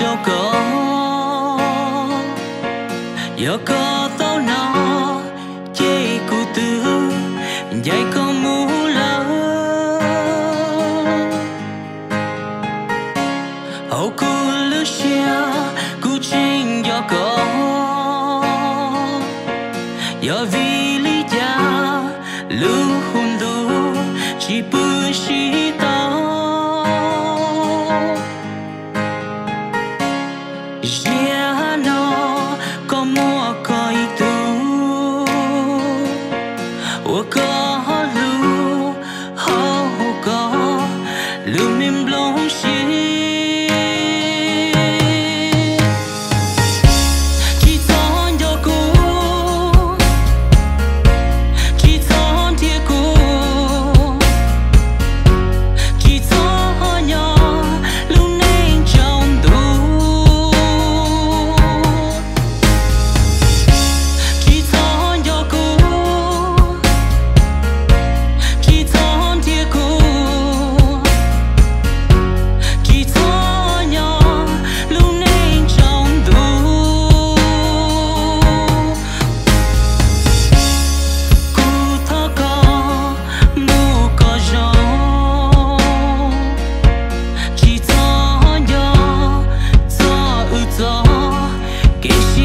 đâu có giờ có tao nó chê cụ tư Dạy con mũ lỡ Hậu cụ lưu xia cụ trình giờ có giờ vì lý gia lưu hôn đủ chỉ bư xí tao Yeah. it.